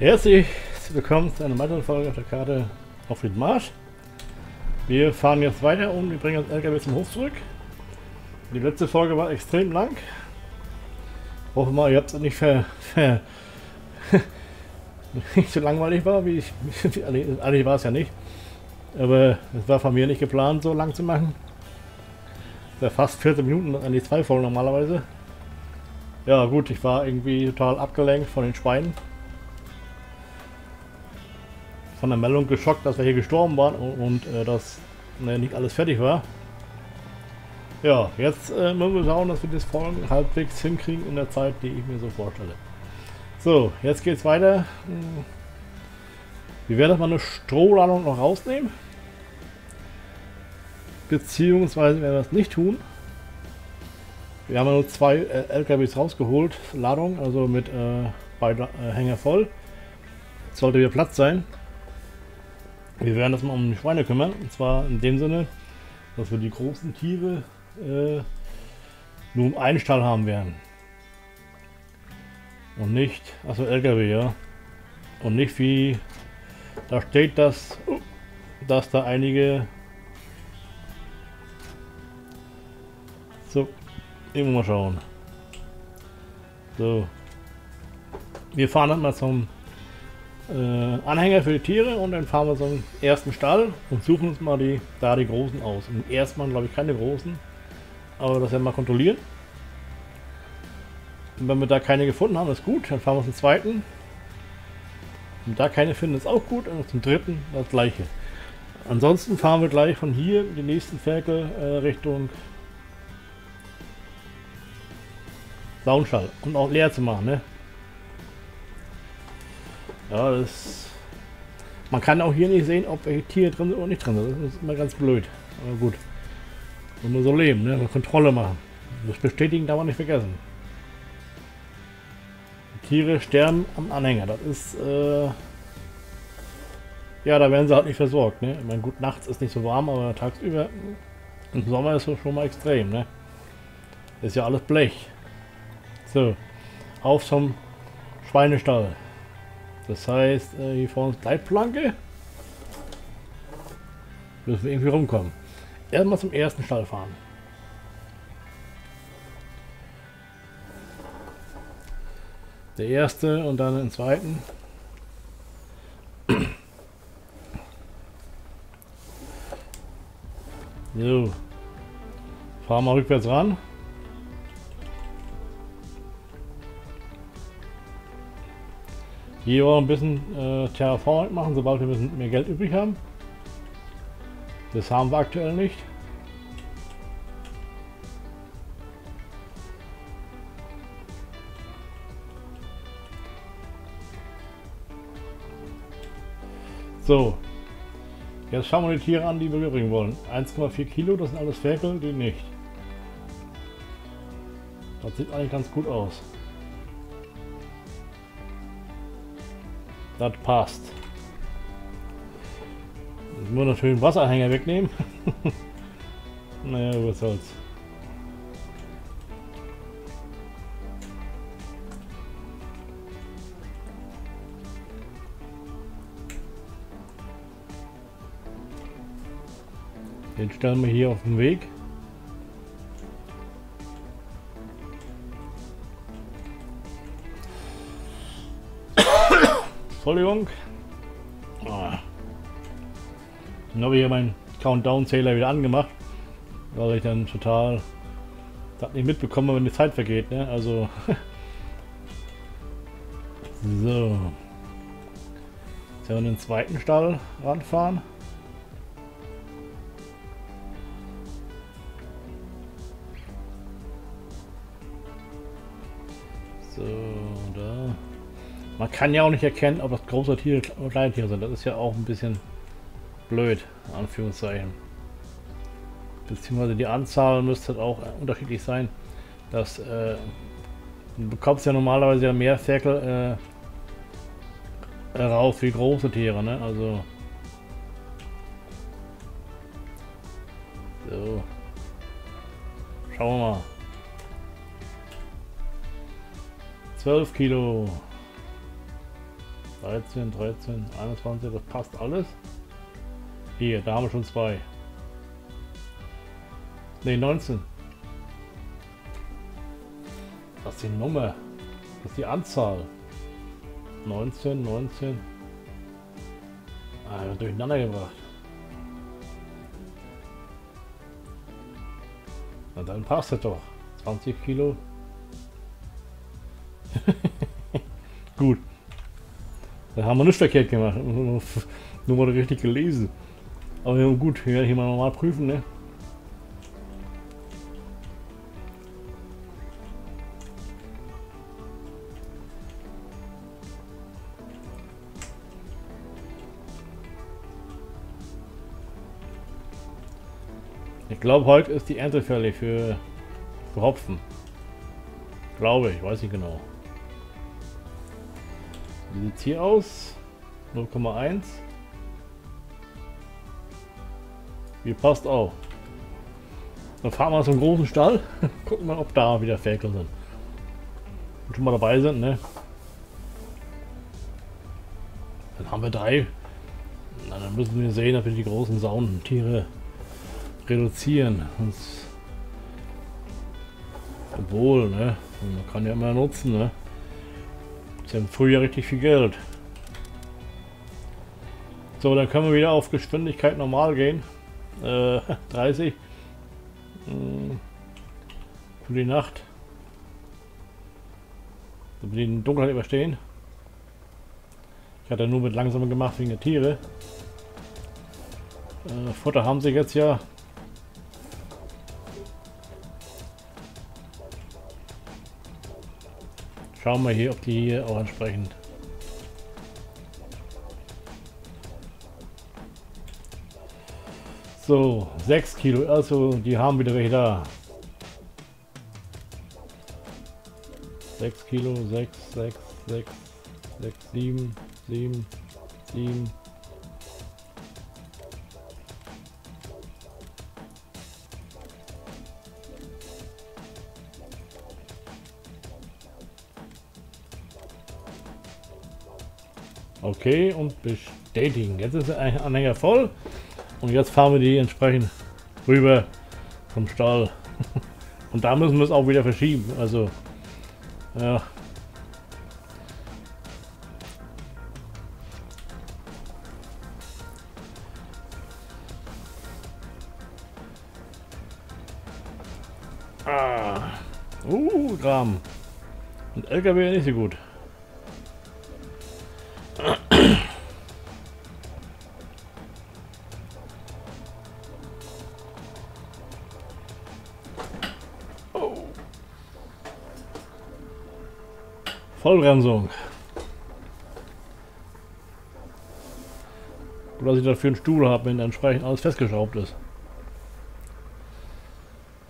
Herzlich willkommen zu einer weiteren Folge auf der Karte auf den Marsch. Wir fahren jetzt weiter und wir bringen das LKW zum Hof zurück. Die letzte Folge war extrem lang. Hoffe mal, ihr habt es nicht ver, ver nicht so langweilig war, wie ich. Eigentlich war es ja nicht. Aber es war von mir nicht geplant, so lang zu machen. Das war fast 14 Minuten an die zwei Folgen normalerweise. Ja gut, ich war irgendwie total abgelenkt von den Schweinen. Von der Meldung geschockt, dass wir hier gestorben waren und, und äh, dass ne, nicht alles fertig war. Ja, jetzt äh, müssen wir schauen, dass wir das Folgen halbwegs hinkriegen in der Zeit, die ich mir so vorstelle. So, jetzt geht's weiter. Hm. Wir werden mal eine Strohladung noch rausnehmen. Beziehungsweise werden wir das nicht tun. Wir haben nur zwei äh, LKWs rausgeholt, Ladung, also mit äh, beide äh, Hänger voll. Sollte wieder Platz sein. Wir werden uns mal um die Schweine kümmern. Und zwar in dem Sinne, dass wir die großen Tiere äh, nur im einen Stall haben werden. Und nicht, also LKW, ja. Und nicht wie, da steht das, dass da einige so Eben mal schauen. So. Wir fahren dann mal zum äh, Anhänger für die Tiere und dann fahren wir zum ersten Stall und suchen uns mal die, da die großen aus. Und erstmal glaube ich keine großen, aber das werden wir mal kontrollieren. Und wenn wir da keine gefunden haben, ist gut, dann fahren wir zum zweiten. Und da keine finden, ist auch gut. Und zum dritten das gleiche. Ansonsten fahren wir gleich von hier die nächsten Ferkel äh, Richtung Soundschall und auch leer zu machen, ne? Ja, das. Man kann auch hier nicht sehen, ob welche Tiere drin sind oder nicht drin sind. Das ist immer ganz blöd. Aber gut. Und nur so leben, ne? Kontrolle machen. Das bestätigen darf man nicht vergessen. Die Tiere sterben am Anhänger. Das ist. Äh ja, da werden sie halt nicht versorgt, ne? Ich meine, gut, nachts ist nicht so warm, aber tagsüber. Im Sommer ist es schon mal extrem, ne? Ist ja alles Blech. So, auf zum Schweinestall. Das heißt, äh, hier vorne ist Leitplanke. Müssen wir irgendwie rumkommen. Erstmal zum ersten Stall fahren. Der erste und dann den zweiten. So. Fahren wir rückwärts ran. Hier wollen ein bisschen äh, Terraforming machen, sobald wir ein bisschen mehr Geld übrig haben. Das haben wir aktuell nicht. So. Jetzt schauen wir die Tiere an, die wir bringen wollen. 1,4 Kilo, das sind alles Ferkel, die nicht. Das sieht eigentlich ganz gut aus. Das passt. Jetzt muss natürlich den Wasserhänger wegnehmen. naja, was soll's. Den stellen wir hier auf den Weg. Entschuldigung. Ah. Dann habe ich hier meinen Countdown-Zähler wieder angemacht, weil ich dann total das nicht mitbekomme, wenn die Zeit vergeht. Ne? Also so. Jetzt werden wir den zweiten Stall ranfahren. Man kann ja auch nicht erkennen, ob das große Tiere oder kleine Tiere sind. Das ist ja auch ein bisschen blöd, Anführungszeichen. Beziehungsweise die Anzahl müsste auch unterschiedlich sein. Das, äh, du bekommst ja normalerweise mehr Ferkel äh, raus wie große Tiere, ne? Also. So. Schauen wir mal. 12 Kilo. 13, 13, 21, das passt alles. Hier, da haben wir schon zwei. Ne, 19. Das ist die Nummer. Das ist die Anzahl. 19, 19. Ah, durcheinander gebracht. Na dann passt es doch. 20 Kilo. Gut. Da haben wir nicht verkehrt gemacht. Nur mal richtig gelesen. Aber ja, gut, wir werden hier mal normal prüfen, ne? Ich glaube, heute ist die Ernte fällig für, für Hopfen. Glaube ich, weiß ich genau. Wie sieht es hier aus? 0,1. Hier passt auch. Dann fahren wir zum großen Stall. Gucken wir, ob da wieder Ferkel sind. Und schon mal dabei sind, ne? Dann haben wir drei. Na, dann müssen wir sehen, ob wir die großen Saunentiere reduzieren. Sonst obwohl, ne? Man kann ja immer nutzen, ne? Sie haben früher richtig viel Geld. So, dann können wir wieder auf Geschwindigkeit normal gehen. Äh, 30. Hm. Für die Nacht. Damit die Dunkelheit überstehen. Ich hatte nur mit langsamer gemacht wegen der Tiere. Äh, Futter haben sie jetzt ja. Schauen wir hier, ob die hier auch entsprechend So, 6 Kilo, also die haben wieder welche da. 6 Kilo, 6, 6, 6, 6, 7, 7, 7. Okay, und bestätigen. Jetzt ist ein Anhänger voll. Und jetzt fahren wir die entsprechend rüber vom Stall. Und da müssen wir es auch wieder verschieben. Also, ja. Ah. Uh, Kram. Und LKW nicht so gut. Vollbremsung. Gut, dass ich dafür einen Stuhl habe, wenn entsprechend alles festgeschraubt ist.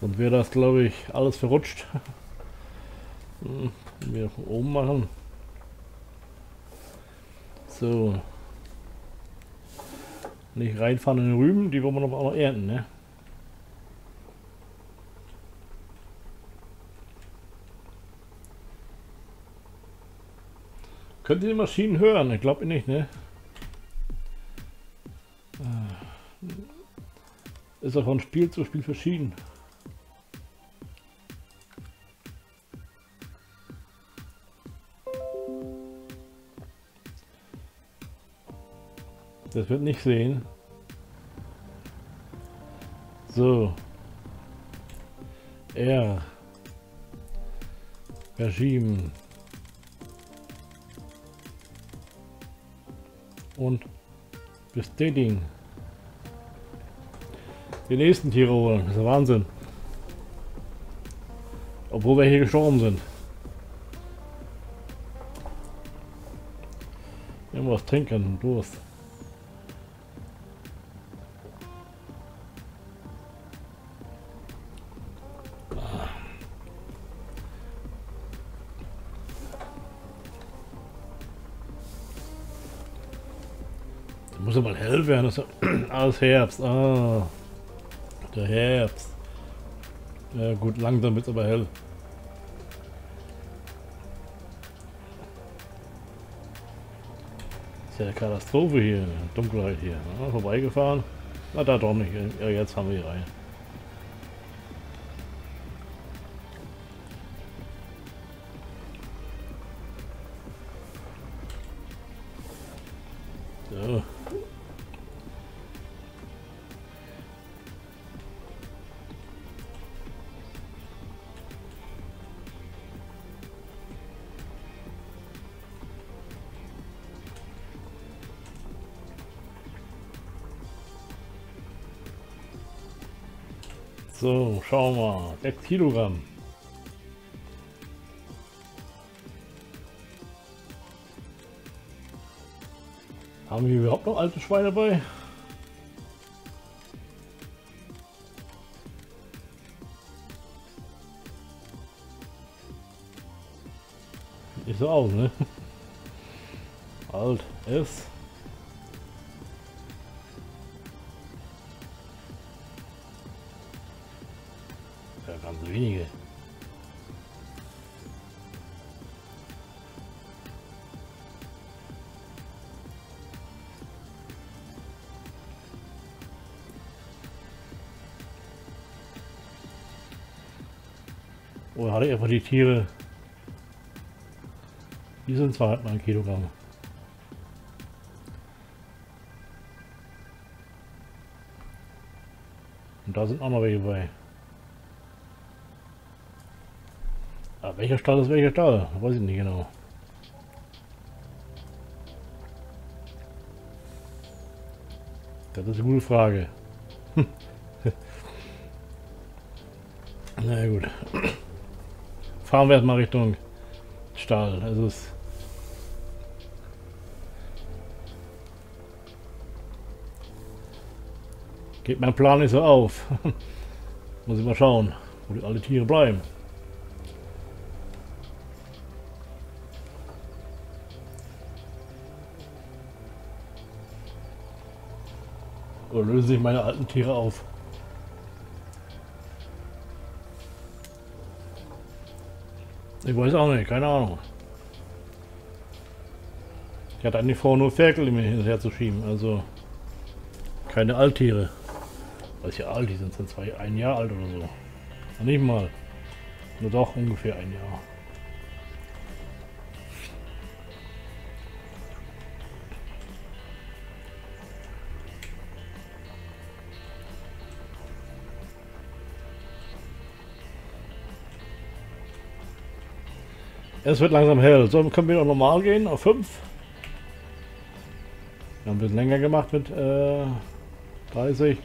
Und wäre das, glaube ich, alles verrutscht. Hm, wir oben machen. So. Nicht reinfahren in den Rüben, die wollen wir noch auch noch ernten, ne? Könnt ihr die Maschinen hören? Ich glaube nicht, ne? Ah. Ist auch von Spiel zu Spiel verschieden. Das wird nicht sehen. So. R. Regime. und bestätigen. Die nächsten Tiere holen. Das ist Wahnsinn. Obwohl wir hier gestorben sind. Irgendwas trinken, Durst. Hell werden. Das Herbst. Ah, der Herbst. Ja gut, langsam wird es aber hell. ist ja eine Katastrophe hier, Dunkelheit hier. Ja, vorbeigefahren. Na da doch nicht. Ja, jetzt haben wir hier rein. So, schauen wir mal. 6 Kilogramm. Haben wir überhaupt noch alte Schweine dabei? Nicht so aus, ne? Alt ist. Oder hatte ich einfach die Tiere? Die sind zwar mal ein Kilogramm. Und da sind auch noch welche bei. Aber welcher Stall ist welcher Stall? Weiß ich nicht genau. Das ist eine gute Frage. Na gut. Fahren wir erstmal Richtung Stall. Es ist Geht mein Plan nicht so auf. Muss ich mal schauen, wo die alle Tiere bleiben. Oder lösen sich meine alten Tiere auf? Ich weiß auch nicht, keine Ahnung. Ich hatte eigentlich vor, nur Ferkel mir hinterher zu schieben, also keine Alttiere. Was ja alt, die sind zwei, ein Jahr alt oder so. Nicht mal. Nur doch ungefähr ein Jahr. Es wird langsam hell. So, können wir noch normal gehen auf 5. Wir haben ein bisschen länger gemacht mit äh, 30.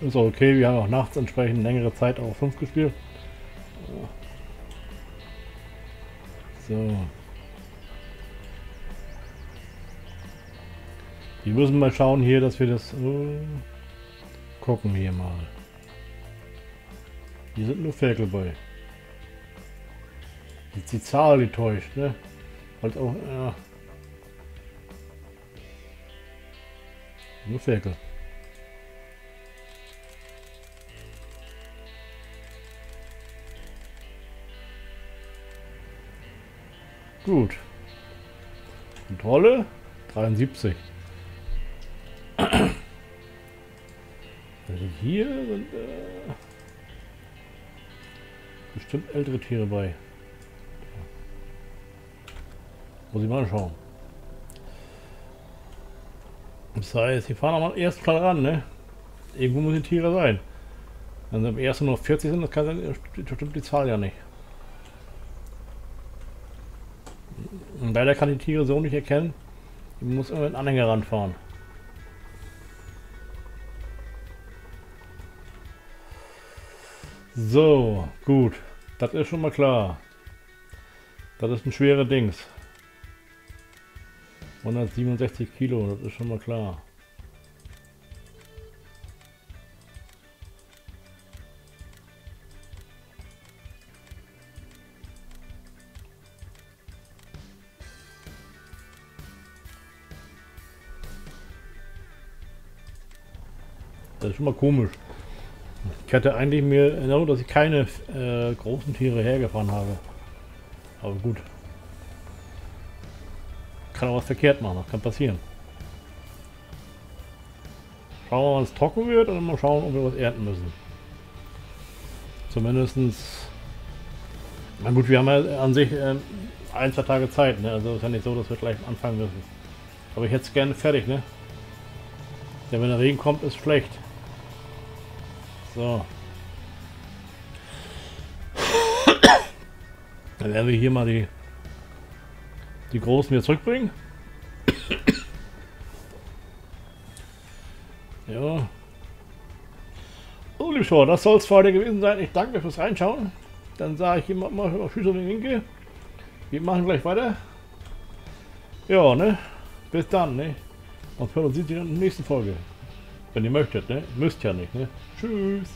Ist auch okay, wir haben auch nachts entsprechend längere Zeit auf 5 gespielt. So. Wir müssen mal schauen hier, dass wir das... Uh, gucken hier mal. Hier sind nur Ferkel bei. Jetzt die Zahl getäuscht, ne? Halt auch, ja. Nur Ferkel. Gut. Kontrolle 73. Also hier sind äh, bestimmt ältere Tiere bei. Muss ich mal schauen. Das heißt, wir fahren mal erst Fall ran, ne? Irgendwo müssen die Tiere sein. Wenn sie am ersten nur 40 sind, das kann dann stimmt die Zahl ja nicht. Und leider kann die Tiere so nicht erkennen. Ich muss immer mit Anhänger ranfahren. So, gut. Das ist schon mal klar. Das ist ein schwerer Dings. 167 Kilo, das ist schon mal klar. Das ist schon mal komisch. Ich hatte eigentlich mir Erinnerung, dass ich keine äh, großen Tiere hergefahren habe. Aber gut. Kann auch was verkehrt machen, das kann passieren. Schauen wir mal, wann es trocken wird und mal schauen, ob wir was ernten müssen. Zumindestens. Na gut, wir haben ja an sich äh, ein, zwei Tage Zeit, ne? Also ist ja nicht so, dass wir gleich anfangen müssen. Aber ich hätte es gerne fertig, ne? Denn wenn der Regen kommt, ist schlecht. So. Dann werden wir hier mal die, die Großen wieder zurückbringen. ja. So, liebe Schauer, das soll es für heute gewesen sein. Ich danke fürs Reinschauen. Dann sage ich immer mal Tschüss und Winke. Wir machen gleich weiter. Ja, ne? Bis dann, ne? Und hören uns in der nächsten Folge. Wenn ihr möchtet, ne? Müsst ja nicht, ne? Tschüss.